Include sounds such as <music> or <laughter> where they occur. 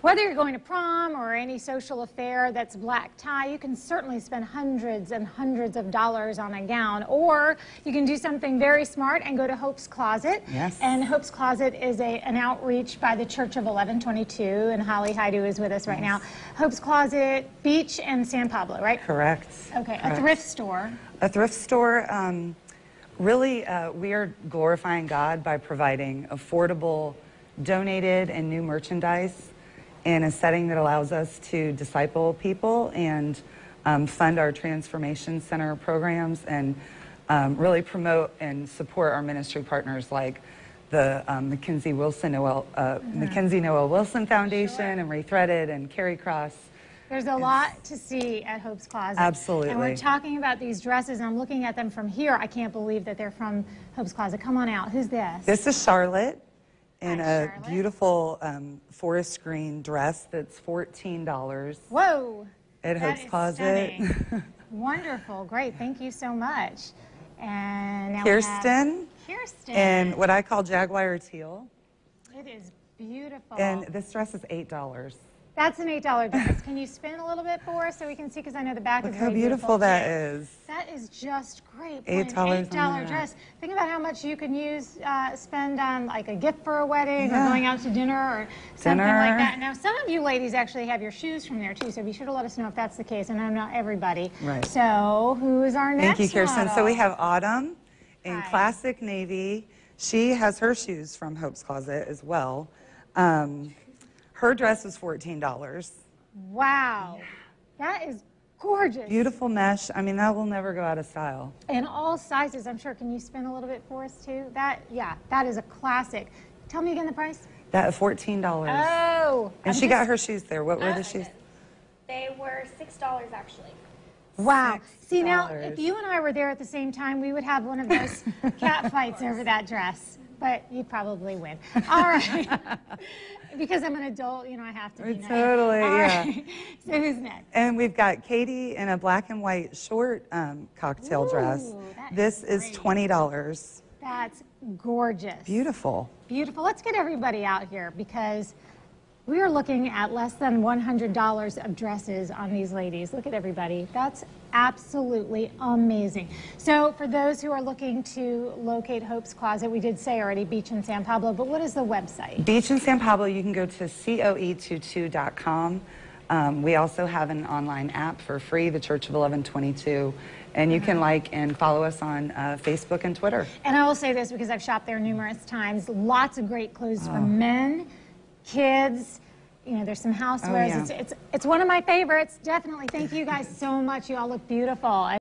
Whether you're going to prom or any social affair that's black tie, you can certainly spend hundreds and hundreds of dollars on a gown. Or you can do something very smart and go to Hope's Closet. Yes. And Hope's Closet is a, an outreach by the Church of 1122, and Holly Haidu is with us right now. Hope's Closet, Beach, and San Pablo, right? Correct. Okay, a thrift store. A thrift store, um, really, uh, we are glorifying God by providing affordable, donated, and new merchandise in a setting that allows us to disciple people and um, fund our transformation center programs and um, really promote and support our ministry partners like the um, Mackenzie Wilson Noel, uh, Mackenzie Noel Wilson Foundation and Rethreaded and Carrie Cross. There's a lot to see at Hope's Closet. Absolutely. And we're talking about these dresses, and I'm looking at them from here. I can't believe that they're from Hope's Closet. Come on out. Who's this? This is Charlotte in Hi, a Charlotte. beautiful um, forest green dress that's $14 Whoa. at That Hope's is Closet. stunning. <laughs> Wonderful. Great. Thank you so much. And now we have Kirsten Kirsten. in what I call Jaguar teal. it is beautiful. And this dress is $8. That's an $8 dress. Can you spin a little bit for us so we can see? Because I know the back Look is how very beautiful that is. That is just great. for Eight an dollars on $8 that. dress. Think about how much you can use, uh, spend on like a gift for a wedding or going out to dinner or something Dinner. like that. Now, some of you ladies actually have your shoes from there too, so be sure to let us know if that's the case. And I'm not everybody. Right. So, who is our next Thank you, Kirsten. So we have Autumn in Hi. classic navy. She has her shoes from Hope's Closet as well. Um, her dress was $14. Wow. That is gorgeous. Beautiful mesh. I mean, that will never go out of style. In all sizes, I'm sure. Can you spin a little bit for us too? That, yeah, that is a classic. Tell me again the price. That $14. Oh. and I'm she just- got her shoes there. What were the That's shoes? good. They were six dollars actually. Wow. See, now, if you and I were there at the same time, we would have one of those <laughs> cat fights over that dress. But you'd probably win. All right. <laughs> because I'm an adult, you know, I have to be nice. Totally, All yeah. right. <laughs> So who's next? And we've got Katie in a black and white short um, cocktail dress. Ooh, that This is is $20. That's gorgeous. Beautiful. Beautiful. Let's get everybody out here because we are looking at less than $100 of dresses on these ladies. Look at everybody. That's absolutely amazing. So for those who are looking to locate Hope's Closet, we did say already Beach in San Pablo, but what is the website? Beach in San Pablo, you can go to coe22.com. Um, we also have an online app for free, the Church of 1122. And you can like and follow us on uh, Facebook and Twitter. And I will say this because I've shopped there numerous times. Lots of great clothes Oh. for men, kids. You know, there's some housewares. Oh, yeah. It's, it's, it's one of my favorites, definitely. Thank you guys so much. You all look beautiful.